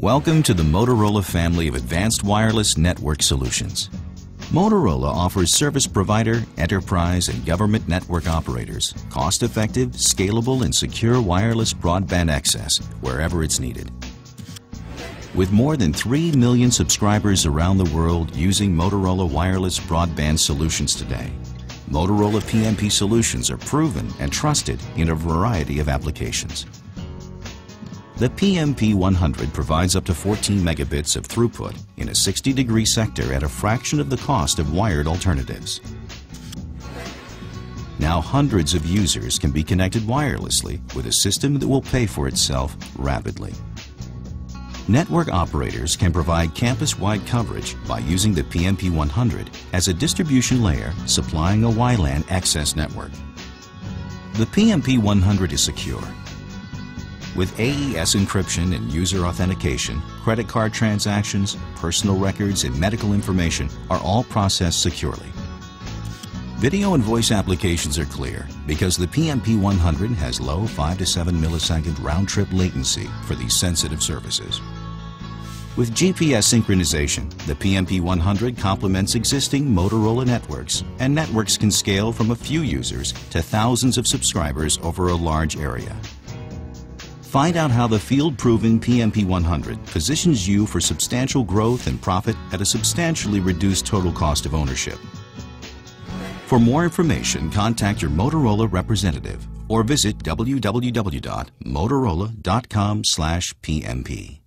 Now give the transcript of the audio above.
Welcome to the Motorola family of advanced wireless network solutions. Motorola offers service provider, enterprise, and government network operators cost-effective, scalable, and secure wireless broadband access wherever it's needed. With more than 3 million subscribers around the world using Motorola wireless broadband solutions today, Motorola PMP solutions are proven and trusted in a variety of applications. The PMP100 provides up to 14 megabits of throughput in a 60 degree sector at a fraction of the cost of wired alternatives. Now hundreds of users can be connected wirelessly with a system that will pay for itself rapidly. Network operators can provide campus-wide coverage by using the PMP100 as a distribution layer supplying a WLAN access network. The PMP100 is secure with AES encryption and user authentication, credit card transactions, personal records, and medical information are all processed securely. Video and voice applications are clear because the PMP100 has low 5 to 7 millisecond round-trip latency for these sensitive services. With GPS synchronization, the PMP100 complements existing Motorola networks, and networks can scale from a few users to thousands of subscribers over a large area. Find out how the field-proven PMP100 positions you for substantial growth and profit at a substantially reduced total cost of ownership. For more information, contact your Motorola representative or visit www.motorola.com/pmp.